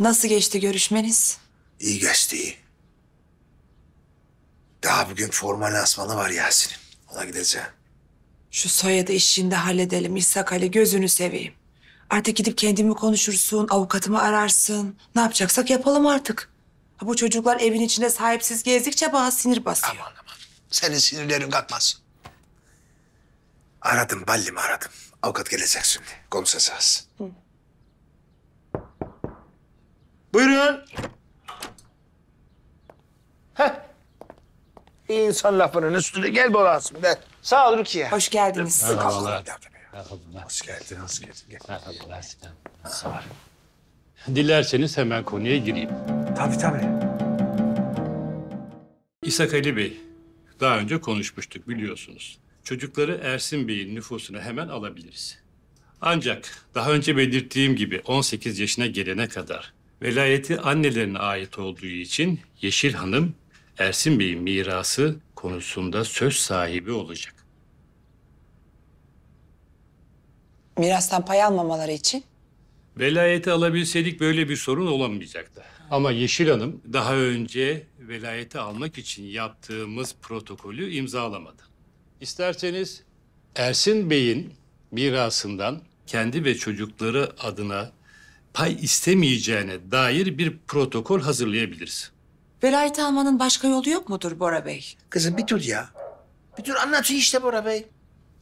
Nasıl geçti görüşmeniz? İyi geçti iyi. Daha bugün formal lansmanı var Yasin'in. Ona gideceğim. Şu soyadı işini de halledelim İshak Ali gözünü seveyim. Artık gidip kendimi konuşursun, avukatımı ararsın. Ne yapacaksak yapalım artık. Ha, Bu çocuklar evin içinde sahipsiz gezdikçe bana sinir basıyor. Aman aman. Senin sinirlerin kalkmaz. Aradım Ballim'i aradım. Avukat gelecek şimdi. Konuşacağız. Buyurun. Heh. İyi insan lafının üstüne gel bolasın be. Sağ ol Rukiye. Hoş geldiniz. Merhabalar. Hoş geldin, hoş geldin. Gel. Merhabalar Sinan. Sağ ol. Dilerseniz hemen konuya gireyim. Tabii tabii. İshak Ali Bey, daha önce konuşmuştuk biliyorsunuz. Çocukları Ersin Bey'in nüfusuna hemen alabiliriz. Ancak daha önce belirttiğim gibi 18 yaşına gelene kadar velayeti annelerine ait olduğu için Yeşil Hanım Ersin Bey'in mirası konusunda söz sahibi olacak. Mirastan pay almamaları için. Velayeti alabilseydik böyle bir sorun olamayacaktı. Ama Yeşil Hanım daha önce velayeti almak için yaptığımız protokolü imzalamadı. İsterseniz Ersin Bey'in mirasından kendi ve çocukları adına pay istemeyeceğine dair bir protokol hazırlayabiliriz. Velayet almanın başka yolu yok mudur Bora Bey? Kızım bir dur ya. Bir dur anlatıyor işte Bora Bey.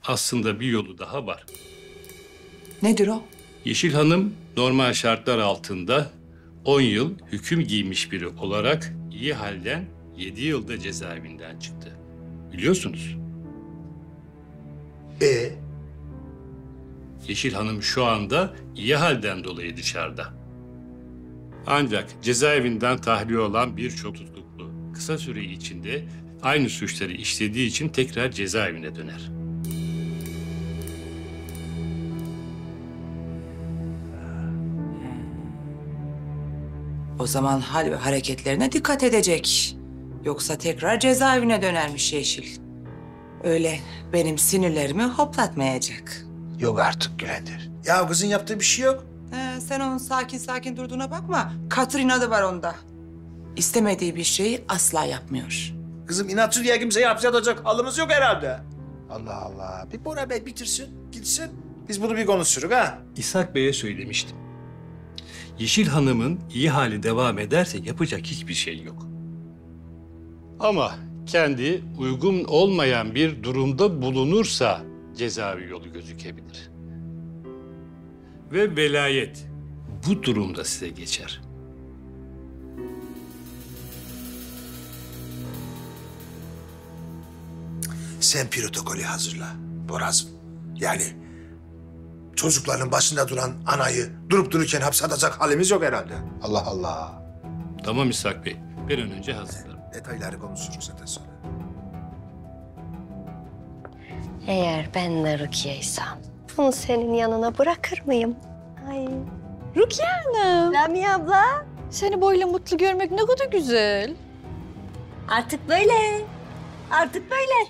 Aslında bir yolu daha var. Nedir o? Yeşil Hanım normal şartlar altında 10 yıl hüküm giymiş biri olarak iyi halden 7 yılda cezaevinden çıktı. Biliyorsunuz. Ee, Yeşil Hanım şu anda iyi halden dolayı dışarıda. Ancak cezaevinden tahliye olan birçok tutuklu kısa süre içinde aynı suçları işlediği için tekrar cezaevine döner. O zaman hal ve hareketlerine dikkat edecek. Yoksa tekrar cezaevine dönermiş Yeşil. Öyle benim sinirlerimi hoplatmayacak. Yok artık Gülendir. Ya kızın yaptığı bir şey yok. He, sen onun sakin sakin durduğuna bakma. Katır inadı var onda. İstemediği bir şeyi asla yapmıyor. Kızım inatçı diye kimseye hapse atacak halimiz yok herhalde. Allah Allah. Bir Bora Bey bitirsin, gitsin. Biz bunu bir konuşuruz ha. İshak Bey'e söylemiştim. Yeşil Hanım'ın iyi hali devam ederse yapacak hiçbir şey yok. Ama kendi uygun olmayan bir durumda bulunursa cezaevi yolu gözükebilir. Ve velayet bu durumda size geçer. Sen protokolü hazırla Borazım. Yani çocukların başında duran anayı durup dururken hapse atacak halimiz yok herhalde. Allah Allah. Tamam İshak Bey, bir an önce hazırlarım. Detayları konuşuruz zaten sonra. Eğer ben de Rukiye'ysem bunu senin yanına bırakır mıyım? Ay. Rukiye Hanım. Lamia abla Seni böyle mutlu görmek ne kadar güzel. artık böyle. Artık böyle.